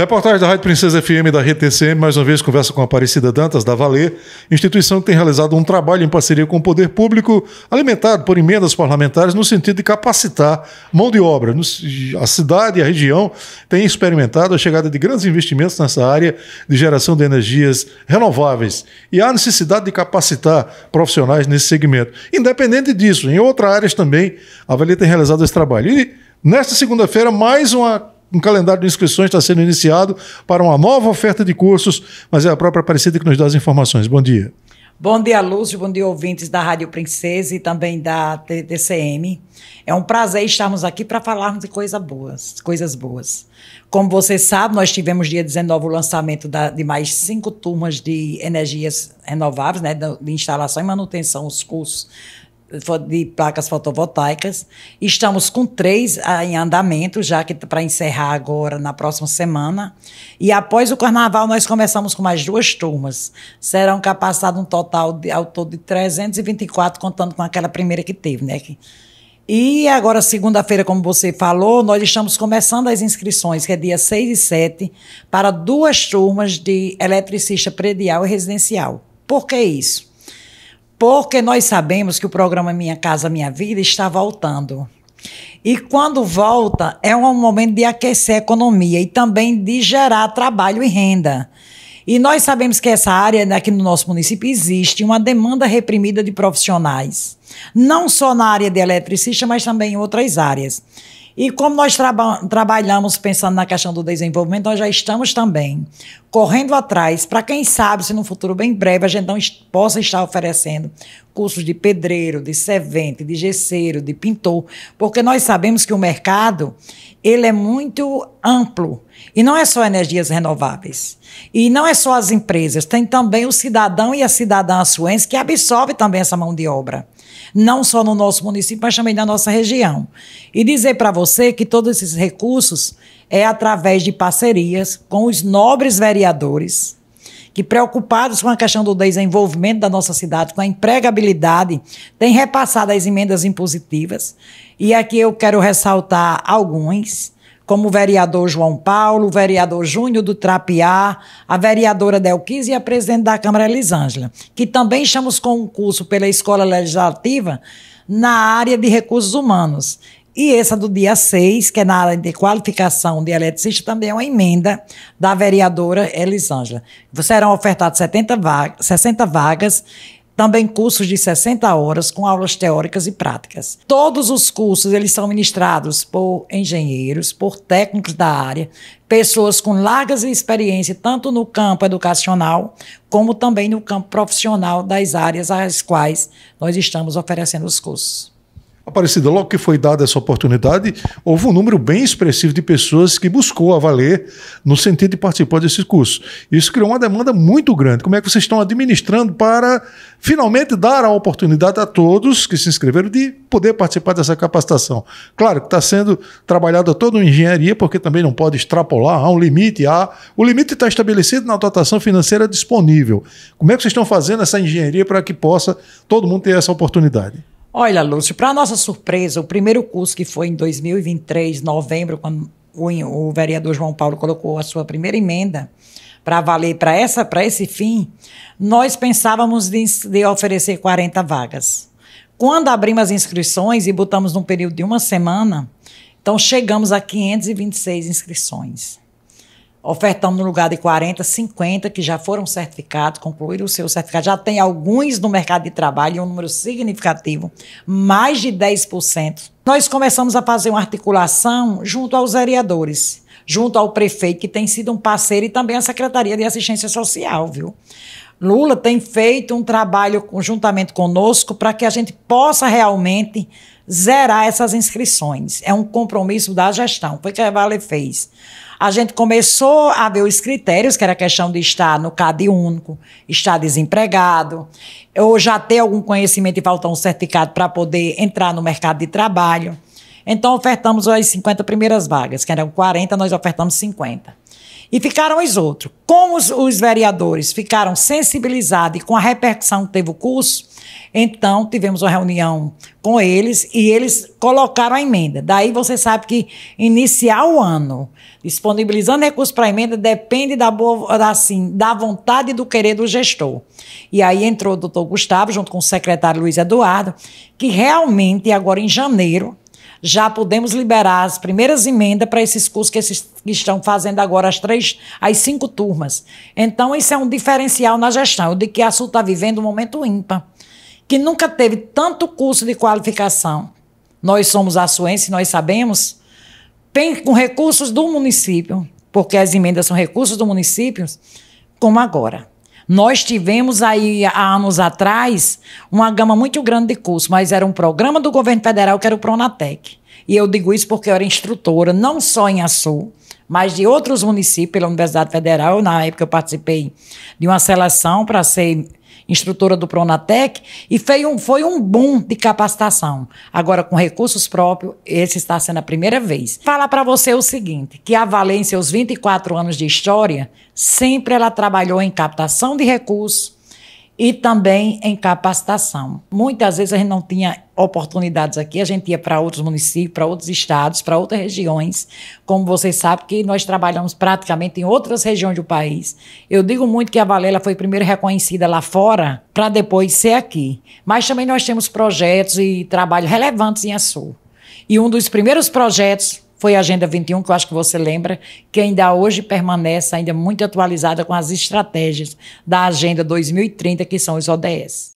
Reportagem da Rádio Princesa FM da RTCM, mais uma vez conversa com a Aparecida Dantas, da Valer, instituição que tem realizado um trabalho em parceria com o poder público, alimentado por emendas parlamentares, no sentido de capacitar mão de obra. A cidade e a região têm experimentado a chegada de grandes investimentos nessa área de geração de energias renováveis. E há necessidade de capacitar profissionais nesse segmento. Independente disso, em outras áreas também, a Valer tem realizado esse trabalho. E nesta segunda-feira, mais uma um calendário de inscrições está sendo iniciado para uma nova oferta de cursos, mas é a própria Aparecida que nos dá as informações. Bom dia. Bom dia, Lúcio. Bom dia, ouvintes da Rádio Princesa e também da TCM. É um prazer estarmos aqui para falarmos de coisas boas, coisas boas. Como você sabe, nós tivemos dia 19 o lançamento da, de mais cinco turmas de energias renováveis, né, de instalação e manutenção, os cursos de placas fotovoltaicas. Estamos com três ah, em andamento, já que para encerrar agora na próxima semana. E após o carnaval, nós começamos com mais duas turmas. Serão capacitados um total de, ao todo de 324, contando com aquela primeira que teve, né? E agora, segunda-feira, como você falou, nós estamos começando as inscrições, que é dia 6 e 7, para duas turmas de eletricista predial e residencial. Por que isso? Porque nós sabemos que o programa Minha Casa Minha Vida está voltando. E quando volta, é um momento de aquecer a economia e também de gerar trabalho e renda. E nós sabemos que essa área aqui no nosso município existe uma demanda reprimida de profissionais, não só na área de eletricista, mas também em outras áreas. E como nós traba trabalhamos pensando na questão do desenvolvimento, nós já estamos também correndo atrás para quem sabe se no futuro bem breve a gente não possa estar oferecendo cursos de pedreiro, de servente, de gesseiro, de pintor, porque nós sabemos que o mercado ele é muito amplo e não é só energias renováveis. E não é só as empresas, tem também o cidadão e a cidadã açuense que absorve também essa mão de obra não só no nosso município, mas também na nossa região. E dizer para você que todos esses recursos é através de parcerias com os nobres vereadores que, preocupados com a questão do desenvolvimento da nossa cidade, com a empregabilidade, têm repassado as emendas impositivas. E aqui eu quero ressaltar alguns como o vereador João Paulo, o vereador Júnior do Trapiá, a vereadora Delquise e a presidente da Câmara Elisângela, que também estamos com um curso pela Escola Legislativa na área de recursos humanos. E essa do dia 6, que é na área de qualificação de eletricista, também é uma emenda da vereadora Elisângela. Serão ofertadas 70 vagas, 60 vagas também cursos de 60 horas com aulas teóricas e práticas. Todos os cursos eles são ministrados por engenheiros, por técnicos da área, pessoas com largas experiência tanto no campo educacional como também no campo profissional das áreas às quais nós estamos oferecendo os cursos. Aparecida, logo que foi dada essa oportunidade, houve um número bem expressivo de pessoas que buscou a valer no sentido de participar desse curso. Isso criou uma demanda muito grande. Como é que vocês estão administrando para finalmente dar a oportunidade a todos que se inscreveram de poder participar dessa capacitação? Claro que está sendo trabalhada toda uma engenharia, porque também não pode extrapolar, há um limite, há, o limite está estabelecido na dotação financeira disponível. Como é que vocês estão fazendo essa engenharia para que possa todo mundo ter essa oportunidade? Olha, Lúcio, para nossa surpresa, o primeiro curso que foi em 2023, novembro, quando o, o vereador João Paulo colocou a sua primeira emenda para valer para essa para esse fim, nós pensávamos de, de oferecer 40 vagas. Quando abrimos as inscrições e botamos num período de uma semana, então chegamos a 526 inscrições. Ofertamos no lugar de 40, 50 que já foram certificados, concluíram o seu certificado. Já tem alguns no mercado de trabalho, um número significativo, mais de 10%. Nós começamos a fazer uma articulação junto aos vereadores, junto ao prefeito, que tem sido um parceiro, e também a Secretaria de Assistência Social, viu? Lula tem feito um trabalho conjuntamente conosco para que a gente possa realmente zerar essas inscrições. É um compromisso da gestão. Foi o que a Vale fez a gente começou a ver os critérios, que era a questão de estar no CAD único, estar desempregado, ou já ter algum conhecimento e faltar um certificado para poder entrar no mercado de trabalho. Então, ofertamos as 50 primeiras vagas, que eram 40, nós ofertamos 50. E ficaram os outros. Como os, os vereadores ficaram sensibilizados e com a repercussão que teve o curso, Então, tivemos uma reunião com eles e eles colocaram a emenda. Daí você sabe que iniciar o ano disponibilizando recursos para emenda depende da, boa, assim, da vontade e do querer do gestor. E aí entrou o doutor Gustavo, junto com o secretário Luiz Eduardo, que realmente agora em janeiro já podemos liberar as primeiras emendas para esses cursos que, esses, que estão fazendo agora as três, as cinco turmas. Então, isso é um diferencial na gestão. de que a Sul está vivendo um momento ímpar, que nunca teve tanto curso de qualificação. Nós somos açuenses, nós sabemos, com recursos do município, porque as emendas são recursos do município, como agora. Nós tivemos aí, há anos atrás, uma gama muito grande de cursos, mas era um programa do governo federal que era o Pronatec. E eu digo isso porque eu era instrutora, não só em Açu, mas de outros municípios pela Universidade Federal. Na época eu participei de uma seleção para ser instrutora do Pronatec, e foi um, foi um boom de capacitação. Agora, com recursos próprios, esse está sendo a primeira vez. Falar para você o seguinte, que a em seus 24 anos de história, sempre ela trabalhou em captação de recursos, e também em capacitação. Muitas vezes a gente não tinha oportunidades aqui, a gente ia para outros municípios, para outros estados, para outras regiões. Como vocês sabem que nós trabalhamos praticamente em outras regiões do país. Eu digo muito que a Valela foi primeiro reconhecida lá fora para depois ser aqui. Mas também nós temos projetos e trabalhos relevantes em Açu. E um dos primeiros projetos foi a Agenda 21, que eu acho que você lembra, que ainda hoje permanece ainda muito atualizada com as estratégias da Agenda 2030, que são os ODS.